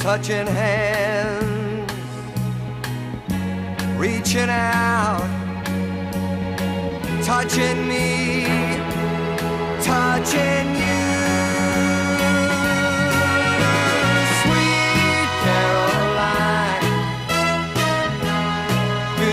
touching hands, reaching out, touching me, touching.